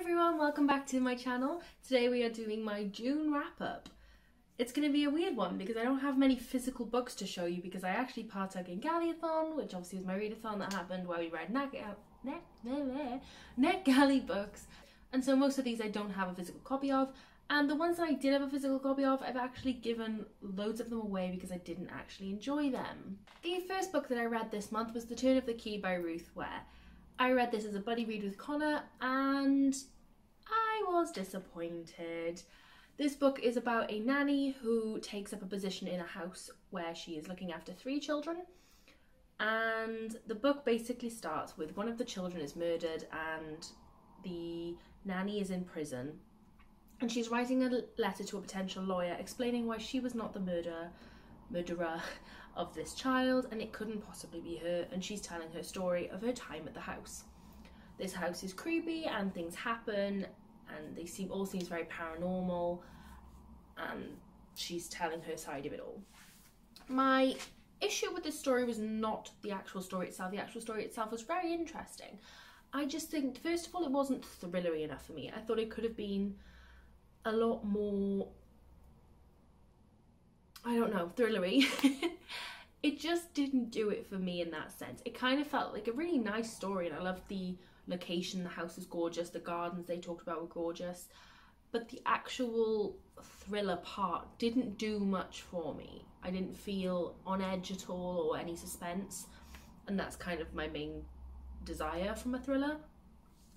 everyone, welcome back to my channel. Today we are doing my June wrap up. It's going to be a weird one because I don't have many physical books to show you because I actually partook in Galley-a-thon, which obviously was my readathon that happened where we read Net, Net, Net, books. And so most of these I don't have a physical copy of. And the ones that I did have a physical copy of, I've actually given loads of them away because I didn't actually enjoy them. The first book that I read this month was The Turn of the Key by Ruth Ware. I read this as a buddy read with Connor and I was disappointed. This book is about a nanny who takes up a position in a house where she is looking after three children. And the book basically starts with one of the children is murdered and the nanny is in prison. And she's writing a letter to a potential lawyer explaining why she was not the murderer, murderer of this child and it couldn't possibly be her and she's telling her story of her time at the house. This house is creepy and things happen and they seem all seems very paranormal and she's telling her side of it all. My issue with this story was not the actual story itself. The actual story itself was very interesting. I just think first of all it wasn't thrillery enough for me. I thought it could have been a lot more I don't know, thrillery. it just didn't do it for me in that sense. It kind of felt like a really nice story and I loved the location, the house was gorgeous, the gardens they talked about were gorgeous. But the actual thriller part didn't do much for me. I didn't feel on edge at all or any suspense. And that's kind of my main desire from a thriller.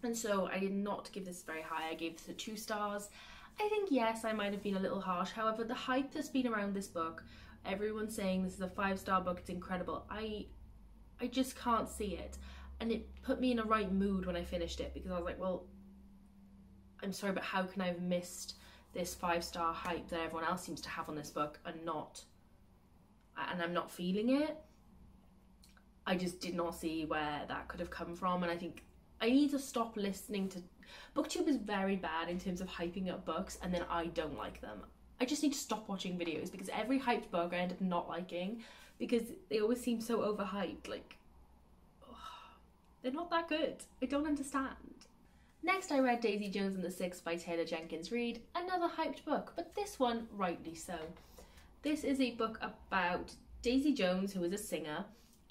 And so I did not give this very high. I gave this a two stars. I think yes, I might have been a little harsh. However, the hype that's been around this book, everyone's saying this is a five star book, it's incredible. I I just can't see it. And it put me in a right mood when I finished it because I was like, well, I'm sorry, but how can I have missed this five star hype that everyone else seems to have on this book and not and I'm not feeling it? I just did not see where that could have come from and I think I need to stop listening to booktube is very bad in terms of hyping up books and then I don't like them. I just need to stop watching videos because every hyped book I end up not liking because they always seem so overhyped like ugh, they're not that good. I don't understand. Next I read Daisy Jones and the Six by Taylor Jenkins Reid, another hyped book, but this one rightly so. This is a book about Daisy Jones, who is a singer,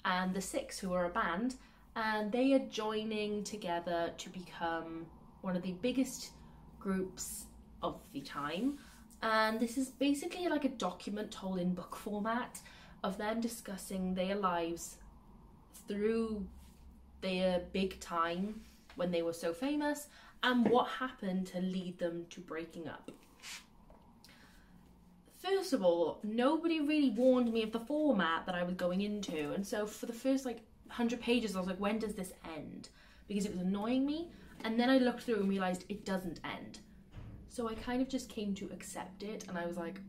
and the Six, who are a band, and they are joining together to become one of the biggest groups of the time. And this is basically like a document told in book format of them discussing their lives through their big time when they were so famous and what happened to lead them to breaking up. First of all, nobody really warned me of the format that I was going into, and so for the first like 100 pages, I was like, when does this end? Because it was annoying me. And then I looked through and realized it doesn't end. So I kind of just came to accept it and I was like,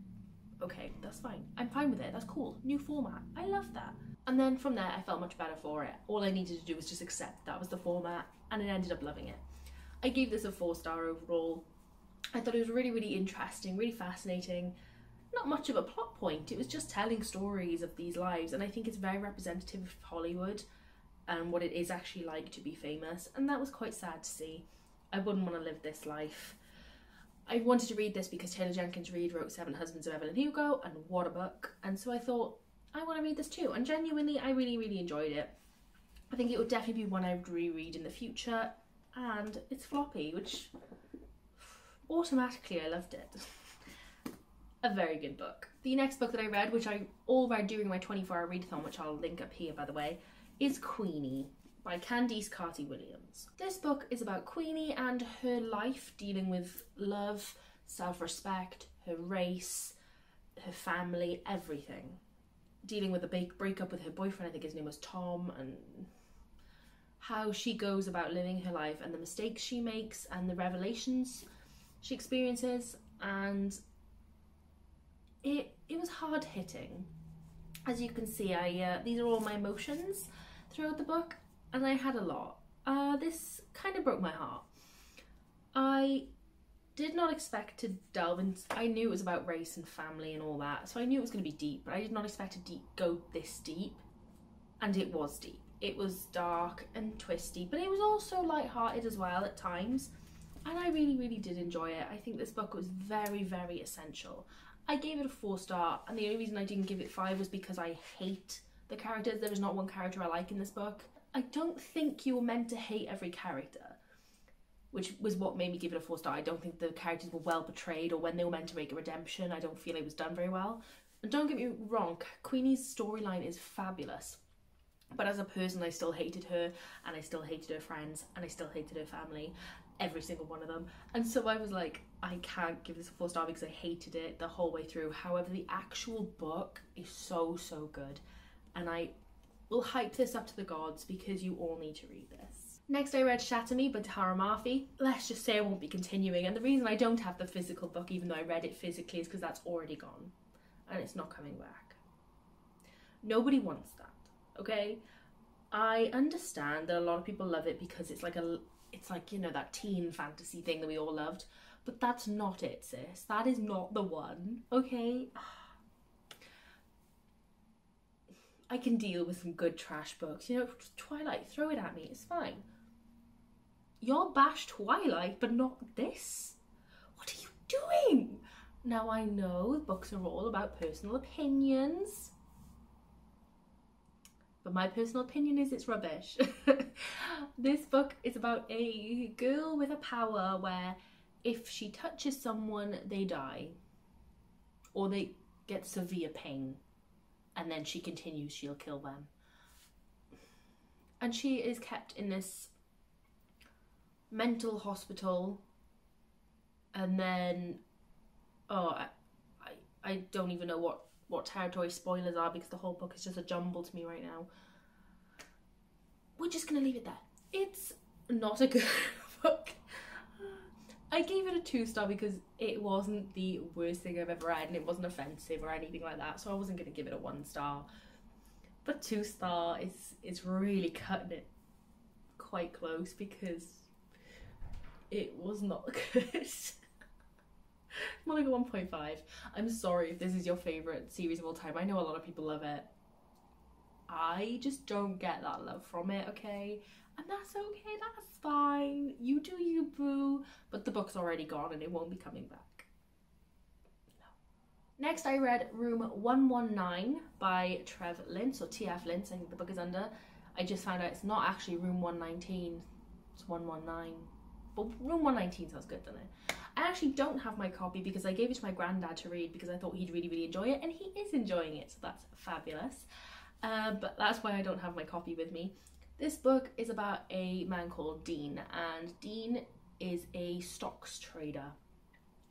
okay, that's fine. I'm fine with it. That's cool. New format. I love that. And then from there, I felt much better for it. All I needed to do was just accept that was the format and I ended up loving it. I gave this a four star overall. I thought it was really, really interesting, really fascinating. Not much of a plot point, it was just telling stories of these lives, and I think it's very representative of Hollywood and what it is actually like to be famous, and that was quite sad to see. I wouldn't want to live this life. I wanted to read this because Taylor Jenkins Reid wrote Seven Husbands of Evelyn Hugo, and what a book! And so I thought, I want to read this too, and genuinely, I really, really enjoyed it. I think it would definitely be one I would reread in the future, and it's floppy, which automatically I loved it. a very good book. The next book that I read, which I all read during my 24 hour readathon, which I'll link up here by the way, is Queenie by Candice Carty Williams. This book is about Queenie and her life dealing with love, self respect, her race, her family, everything. Dealing with a big breakup with her boyfriend, I think his name was Tom, and how she goes about living her life and the mistakes she makes and the revelations she experiences. And it, it was hard hitting. As you can see, I uh, these are all my emotions throughout the book, and I had a lot. Uh, this kind of broke my heart. I did not expect to delve into. I knew it was about race and family and all that, so I knew it was going to be deep, but I did not expect to deep go this deep, and it was deep. It was dark and twisty, but it was also light-hearted as well at times. and I really, really did enjoy it. I think this book was very, very essential. I gave it a four star, and the only reason I didn't give it five was because I hate the characters. There is not one character I like in this book. I don't think you were meant to hate every character, which was what made me give it a four star. I don't think the characters were well portrayed, or when they were meant to make a redemption, I don't feel it was done very well. And don't get me wrong, Queenie's storyline is fabulous. But as a person, I still hated her, and I still hated her friends, and I still hated her family, every single one of them. And so I was like, I can't give this a four star because I hated it the whole way through. However, the actual book is so, so good. And I will hype this up to the gods because you all need to read this. Next, I read Shatter Me by Tahereh Mafi. Let's just say I won't be continuing. And the reason I don't have the physical book, even though I read it physically, is because that's already gone and it's not coming back. Nobody wants that, okay? I understand that a lot of people love it because it's like a it's like, you know, that teen fantasy thing that we all loved. But that's not it, sis. That is not the one, okay? I can deal with some good trash books. You know, Twilight, throw it at me, it's fine. Y'all bash Twilight, but not this? What are you doing? Now I know books are all about personal opinions, but my personal opinion is it's rubbish. this book is about a girl with a power where if she touches someone, they die, or they get severe pain, and then she continues, she'll kill them. And she is kept in this mental hospital, and then oh, I, I, I don't even know what what territory spoilers are because the whole book is just a jumble to me right now. We're just gonna leave it there. It's not a good book. I gave it a two star because it wasn't the worst thing I've ever read and it wasn't offensive or anything like that, so I wasn't gonna give it a one star. But two star is is really cutting it quite close because it was not good. More like a 1.5. I'm sorry if this is your favourite series of all time. I know a lot of people love it. I just don't get that love from it, okay? And that's okay, that's fine. You do you, boo. But the book's already gone and it won't be coming back. Next, I read Room 119 by Trev Lintz, or T.F. Lintz, I think the book is under. I just found out it's not actually Room 119, it's 119. But Room 119 sounds good, doesn't it? I actually don't have my copy because I gave it to my granddad to read because I thought he'd really, really enjoy it, and he is enjoying it, so that's fabulous. Uh, but that's why I don't have my copy with me. This book is about a man called Dean, and Dean is a stocks trader.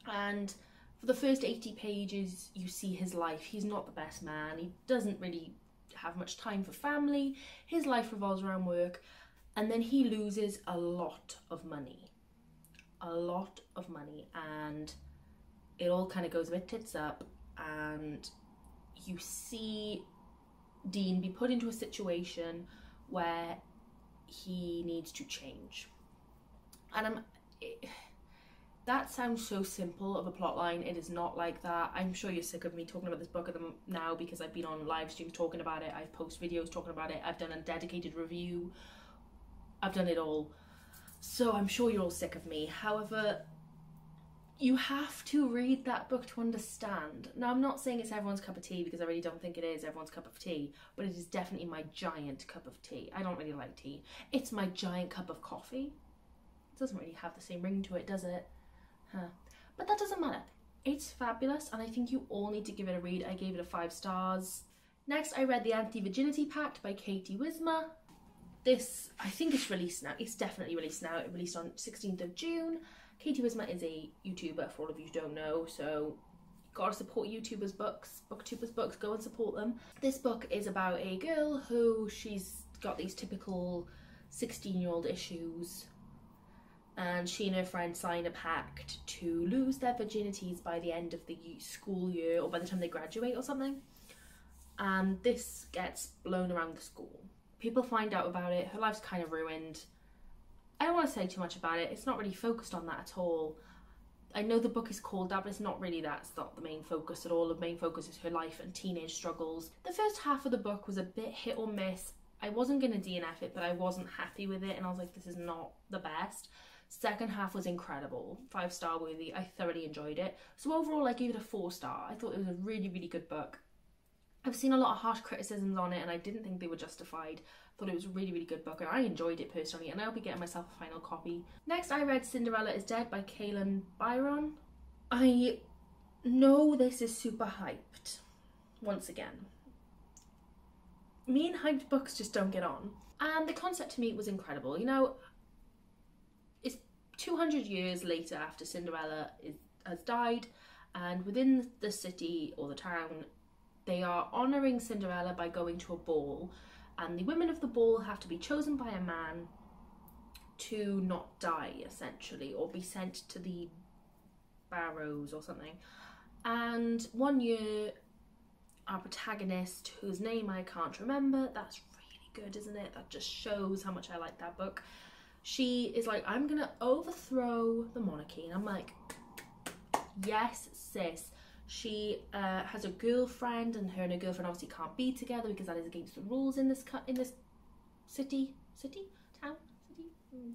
And for the first 80 pages, you see his life. He's not the best man, he doesn't really have much time for family, his life revolves around work, and then he loses a lot of money a lot of money and it all kind of goes a bit tits up and you see Dean be put into a situation where he needs to change. And I'm it, that sounds so simple of a plot line. It is not like that. I'm sure you're sick of me talking about this book of them now because I've been on live streams talking about it. I've posted videos talking about it. I've done a dedicated review. I've done it all. So I'm sure you're all sick of me. However, you have to read that book to understand. Now, I'm not saying it's everyone's cup of tea because I really don't think it is everyone's cup of tea, but it is definitely my giant cup of tea. I don't really like tea. It's my giant cup of coffee. It doesn't really have the same ring to it, does it? Huh. But that doesn't matter. It's fabulous, and I think you all need to give it a read. I gave it a five stars. Next, I read The Anti Virginity Pact by Katie Wismar this, I think it's released now. It's definitely released now. It released on 16th of June. Katie Wismar is a YouTuber, for all of you who don't know, so gotta support YouTubers' books, booktubers' books, go and support them. This book is about a girl who she's got these typical 16 year old issues and she and her friend sign a pact to lose their virginities by the end of the school year or by the time they graduate or something. And this gets blown around the school people find out about it, her life's kind of ruined. I don't want to say too much about it, it's not really focused on that at all. I know the book is called that, but it's not really that. It's not the main focus at all. The main focus is her life and teenage struggles. The first half of the book was a bit hit or miss. I wasn't going to DNF it, but I wasn't happy with it, and I was like, this is not the best. Second half was incredible, five star worthy. I thoroughly enjoyed it. So overall, I gave it a four star. I thought it was a really, really good book. I've seen a lot of harsh criticisms on it, and I didn't think they were justified. I thought it was a really, really good book, and I enjoyed it personally. And I'll be getting myself a final copy. Next, I read Cinderella is Dead by Kalynn Bayron. I know this is super hyped. Once again, me and hyped books just don't get on. And the concept to me was incredible. You know, it's 200 years later after Cinderella is, has died, and within the city or the town, they are honouring Cinderella by going to a ball, and the women of the ball have to be chosen by a man to not die, essentially, or be sent to the barrows or something. And one year, our protagonist, whose name I can't remember, that's really good, isn't it? That just shows how much I like that book. She is like, I'm gonna overthrow the monarchy. And I'm like, yes, sis. She uh, has a girlfriend, and her and her girlfriend obviously can't be together because that is against the rules in this cut in this city, city, town, city. Mm.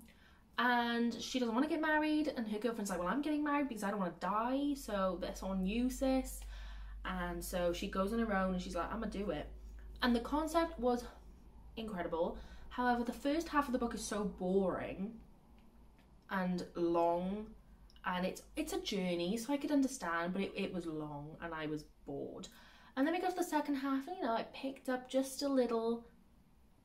And she doesn't want to get married, and her girlfriend's like, "Well, I'm getting married because I don't want to die, so that's on you, sis." And so she goes on her own, and she's like, "I'm gonna do it." And the concept was incredible. However, the first half of the book is so boring and long and it's it's a journey so I could understand but it, it was long and I was bored. And then we got to the second half and you know it picked up just a little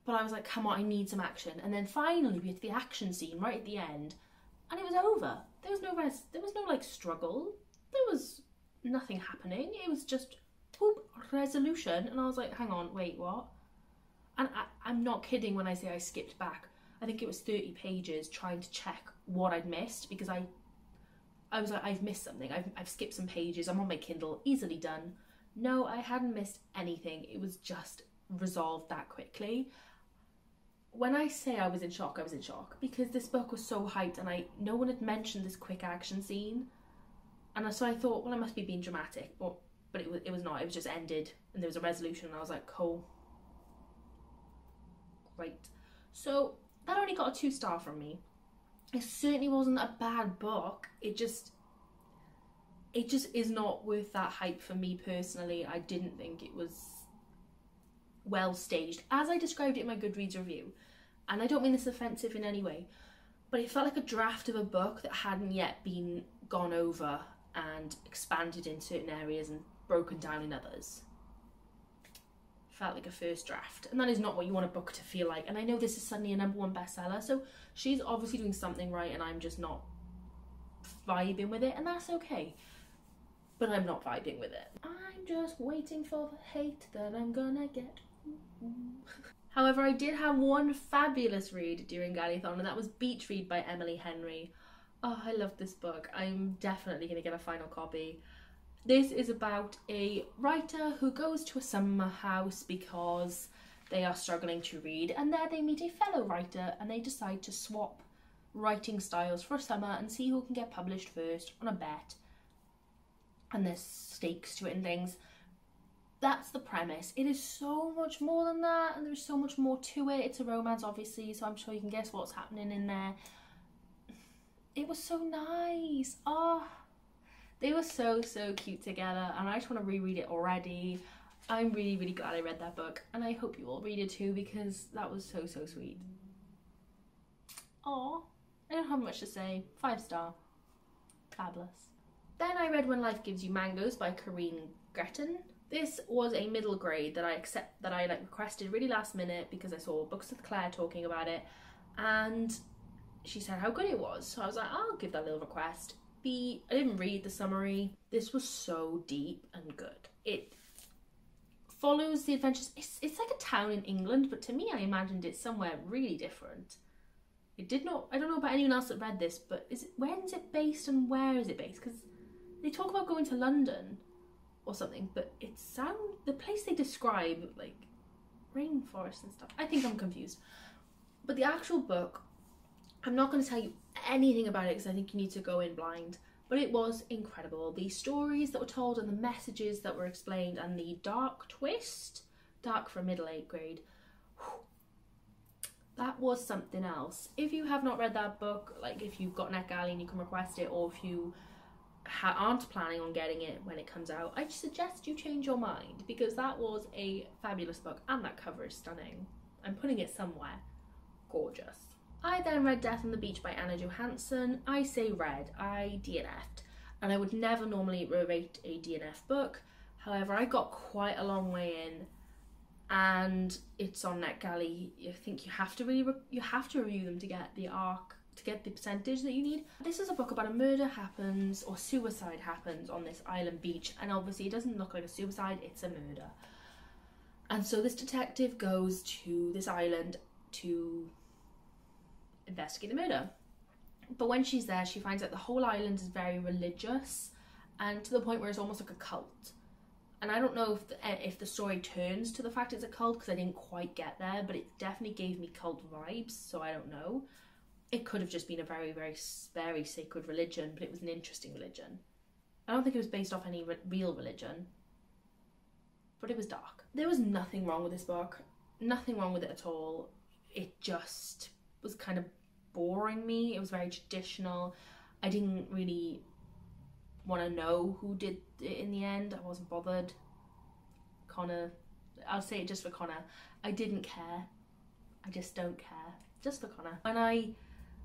but I was like come on I need some action. And then finally we had the action scene right at the end and it was over. There was no rest there was no like struggle. There was nothing happening. It was just whoop, resolution. And I was like hang on wait what? And I, I'm not kidding when I say I skipped back. I think it was 30 pages trying to check what I'd missed because I I was like, I've missed something. I've, I've skipped some pages. I'm on my Kindle, easily done. No, I hadn't missed anything. It was just resolved that quickly. When I say I was in shock, I was in shock because this book was so hyped and I no one had mentioned this quick action scene. And so I thought, well, I must be being dramatic, but but it was it was not. It was just ended and there was a resolution and I was like, cool. Great. So that only got a two star from me it certainly wasn't a bad book. It just it just is not worth that hype for me personally. I didn't think it was well staged, as I described it in my Goodreads review. And I don't mean this offensive in any way, but it felt like a draft of a book that hadn't yet been gone over and expanded in certain areas and broken down in others felt like a first draft. And that is not what you want a book to feel like. And I know this is suddenly a number one bestseller, so she's obviously doing something right and I'm just not vibing with it, and that's okay. But I'm not vibing with it. I'm just waiting for the hate that I'm gonna get. However, I did have one fabulous read during Galleyathon, and that was Beach Read by Emily Henry. Oh, I love this book. I'm definitely to get a final copy. This is about a writer who goes to a summer house because they are struggling to read, and there they meet a fellow writer and they decide to swap writing styles for a summer and see who can get published first on a bet. And there's stakes to it and things. That's the premise. It is so much more than that, and there's so much more to it. It's a romance, obviously, so I'm sure you can guess what's happening in there. It was so nice. Oh, they were so, so cute together and I just want to reread it already. I'm really, really glad I read that book and I hope you all read it too because that was so, so sweet. Aw, I don't have much to say. Five star. Fabulous. Then I read When Life Gives You Mangoes by Kereen Getten. This was a middle grade that I accept that I like requested really last minute because I saw Books with Claire talking about it and she said how good it was. So I was like, I'll give that little request the I didn't read the summary. This was so deep and good. It follows the adventures. It's, it's like a town in England, but to me, I imagined it somewhere really different. It did not. I don't know about anyone else that read this, but is it when's it based and where is it based? Because they talk about going to London or something, but it sound the place they describe like rainforest and stuff. I think I'm confused. But the actual book, I'm not going to tell you anything about it because I think you need to go in blind. But it was incredible. The stories that were told and the messages that were explained and the dark twist, dark for middle eighth grade. that was something else. If you have not read that book, like if you've got NetGalley and you can request it, or if you aren't planning on getting it when it comes out, I suggest you change your mind because that was a fabulous book and that cover is stunning. I'm putting it somewhere. Gorgeous. I then read Death on the Beach by Anna Johansson. I say read, I DNF'd, and I would never normally rate a DNF book. However, I got quite a long way in and it's on NetGalley. I think you have to really re- you have to review them to get the arc to get the percentage that you need. This is a book about a murder happens or suicide happens on this island beach, and obviously it doesn't look like a suicide; it's a murder. And so this detective goes to this island to investigate the murder. But when she's there, she finds that the whole island is very religious, and to the point where it's almost like a cult and I don't know if the, eh, if the story turns to the fact it's a cult because I didn't quite get there, but it definitely gave me cult vibes. So I don't know. It could have just been a very, very, very sacred religion, but it was an interesting religion. I don't think it was based off any re- real religion, but it was dark. There was nothing wrong with this book, nothing wrong with it at all. It just was kind of boring me. It was very traditional. I didn't really want to know who did it in the end. I wasn't bothered. Connor, I'll say it just for Connor. I didn't care. I just don't care. Just for Connor. When I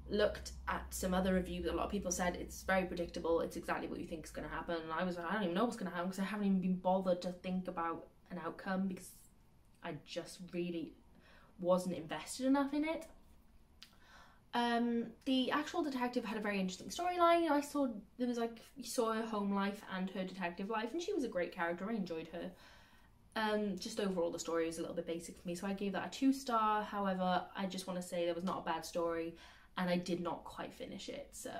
looked at some other reviews, a lot of people said it's very predictable. It's exactly what you think is going to happen. And I was like, I don't even know what's going to happen because I haven't even been bothered to think about an outcome because I just really wasn't invested enough in it. Um, the actual detective had a very interesting storyline. I saw there was like you saw her home life and her detective life, and she was a great character. I enjoyed her. Um, just overall, the story was a little bit basic for me, so I gave that a two star. However, I just want to say there was not a bad story, and I did not quite finish it. So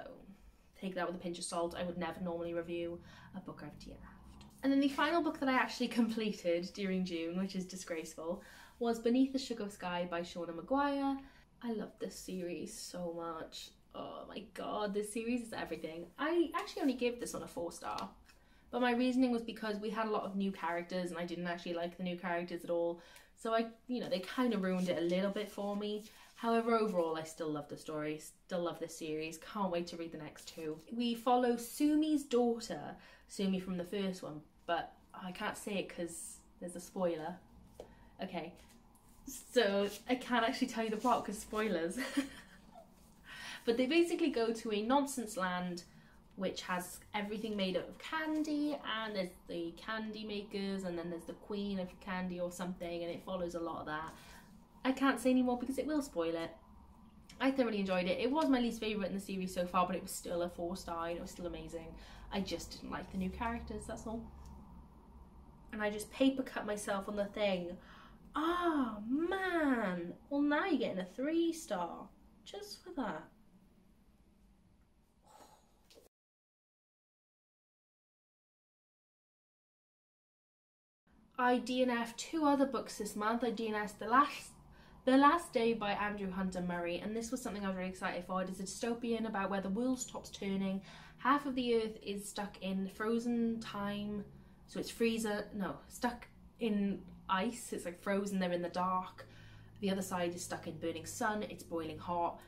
take that with a pinch of salt. I would never normally review a book I've DNF'd. And then the final book that I actually completed during June, which is disgraceful, was Beneath the Sugar Sky by Seanan McGuire. I love this series so much. Oh my god, this series is everything. I actually only gave this one a four star. But my reasoning was because we had a lot of new characters and I didn't actually like the new characters at all. So I, you know, they kind of ruined it a little bit for me. However, overall, I still love the story, still love this series. Can't wait to read the next two. We follow Sumi's daughter, Sumi from the first one, but I can't say it because there's a spoiler. Okay, so I can't actually tell you the plot because spoilers. but they basically go to a nonsense land which has everything made out of candy and there's the candy makers and then there's the queen of candy or something and it follows a lot of that. I can't say anymore because it will spoil it. I thoroughly enjoyed it. It was my least favourite in the series so far, but it was still a four star and it was still amazing. I just didn't like the new characters, that's all. And I just paper cut myself on the thing Oh man. Well, now you're getting a three star just for that. I DNF two other books this month. I DNF The Last The Last Day by Andrew Hunter Murray, and this was something I was really excited for. It is a dystopian about where the world stops turning. Half of the earth is stuck in frozen time, so it's freezer, no, stuck in ice. It's like frozen, they're in the dark. The other side is stuck in burning sun, it's boiling hot.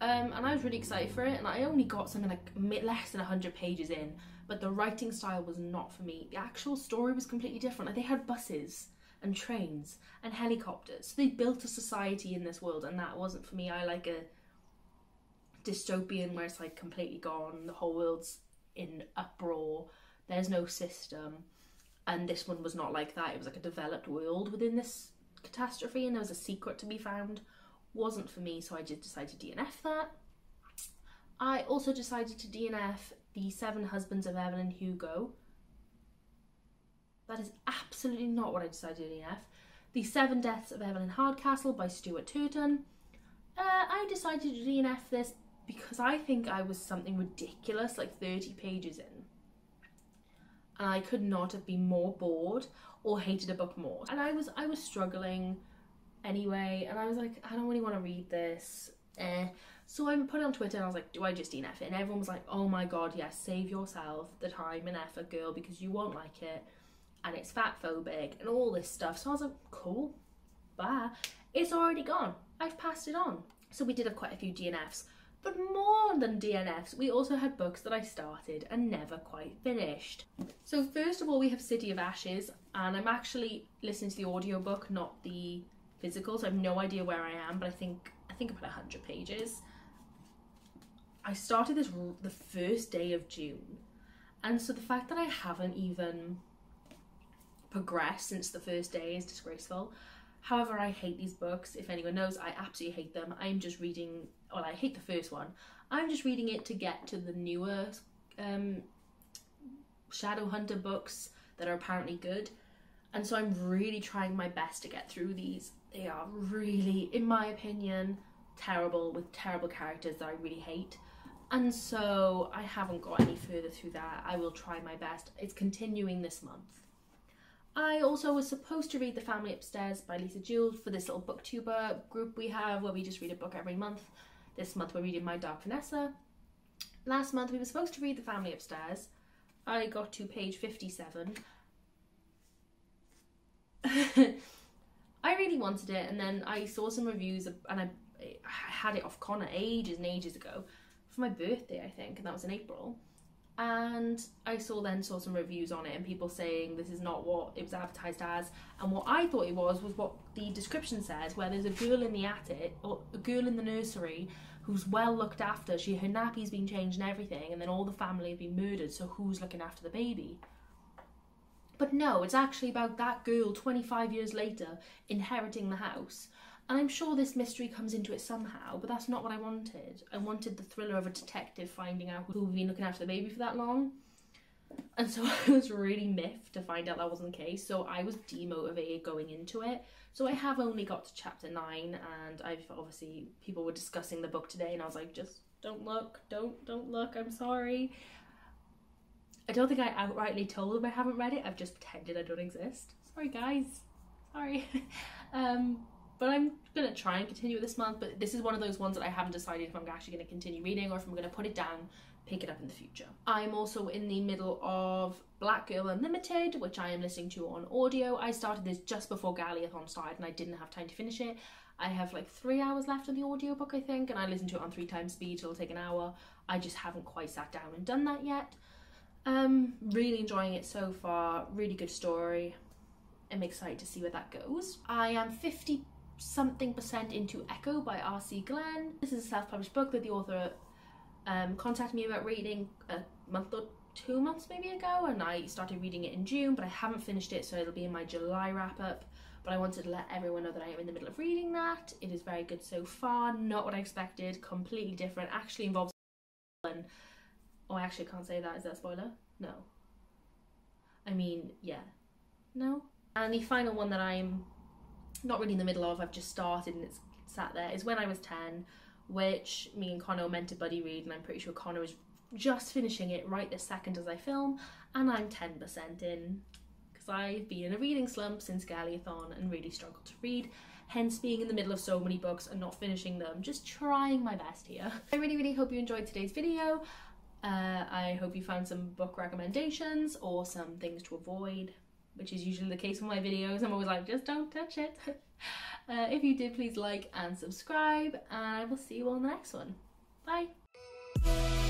Um, and I was really excited for it, and I only got something like less than 100 pages in, but the writing style was not for me. The actual story was completely different. Like they had buses and trains and helicopters. So they built a society in this world, and that wasn't for me. I like a dystopian where it's like completely gone, the whole world's in uproar, there's no system and this one was not like that. It was like a developed world within this catastrophe, and there was a secret to be found. Wasn't for me, so I just decided to DNF that. I also decided to DNF The Seven Husbands of Evelyn Hugo. That is absolutely not what I decided to DNF. The Seven Deaths of Evelyn Hardcastle by Stuart Turton. Uh, I decided to DNF this because I think I was something ridiculous, like 30 pages in and I could not have been more bored or hated a book more. And I was I was struggling anyway, and I was like, I don't really want to read this. Eh. So I put it on Twitter and I was like, do I just DNF it? And everyone was like, oh my god, yes, save yourself the time and effort, girl, because you won't like it. And it's fat phobic and all this stuff. So I was like, cool, bye. It's already gone. I've passed it on. So we did have quite a few DNFs. But more than DNFs, we also had books that I started and never quite finished. So first of all, we have City of Ashes, and I'm actually listening to the audiobook, not the physical, so I have no idea where I am, but I think I think about 100 pages. I started this the first day of June, and so the fact that I haven't even progressed since the first day is disgraceful. However, I hate these books. If anyone knows, I absolutely hate them. I'm just reading, well, I hate the first one. I'm just reading it to get to the newer um, Shadowhunter books that are apparently good. And so I'm really trying my best to get through these. They are really, in my opinion, terrible with terrible characters that I really hate. And so I haven't got any further through that. I will try my best. It's continuing this month. I also was supposed to read The Family Upstairs by Lisa Jewell for this little booktuber group we have where we just read a book every month. This month we're reading My Dark Vanessa. Last month we were supposed to read The Family Upstairs. I got to page 57. I really wanted it and then I saw some reviews and I, I had it off Connor ages and ages ago for my birthday I think and that was in April and I saw then saw some reviews on it and people saying this is not what it was advertised as. And what I thought it was was what the description says where there's a girl in the attic or a girl in the nursery who's well looked after. She her nappy's been changed and everything and then all the family have been murdered so who's looking after the baby? But no it's actually about that girl 25 years later inheriting the house and I'm sure this mystery comes into it somehow, but that's not what I wanted. I wanted the thriller of a detective finding out who'd been looking after the baby for that long. And so I was really miffed to find out that wasn't the case. So I was demotivated going into it. So I have only got to chapter nine, and I've obviously people were discussing the book today, and I was like, just don't look, don't don't look. I'm sorry. I don't think I outrightly told them I haven't read it. I've just pretended I don't exist. Sorry, guys. Sorry. um, but I'm gonna try and continue this month. But this is one of those ones that I haven't decided if I'm actually gonna continue reading or if I'm gonna put it down, pick it up in the future. I'm also in the middle of Black Girl Unlimited, which I am listening to on audio. I started this just before Galleyathon started and I didn't have time to finish it. I have like three hours left on the audiobook, I think, and I listen to it on three times speed, it'll take an hour. I just haven't quite sat down and done that yet. Um, really enjoying it so far. Really good story. I'm excited to see where that goes. I am 50 something percent into Echo by R.C. Glenn. This is a self-published book that the author um, contacted me about reading a month or two months maybe ago and I started reading it in June but I haven't finished it so it'll be in my July wrap up but I wanted to let everyone know that I am in the middle of reading that. It is very good so far, not what I expected, completely different, actually involves and oh I actually can't say that, is that spoiler? No. I mean, yeah. No? And the final one that I'm not really in the middle of, I've just started and it's sat there, is When I Was 10, which me and Connor meant to buddy read, and I'm pretty sure Connor is just finishing it right this second as I film, and I'm 10% in because I've been in a reading slump since Galleyathon and really struggled to read, hence being in the middle of so many books and not finishing them, just trying my best here. I really, really hope you enjoyed today's video. Uh, I hope you found some book recommendations or some things to avoid which is usually the case with my videos. I'm always like, just don't touch it. uh, if you did, please like and subscribe, and I will see you all in the next one. Bye.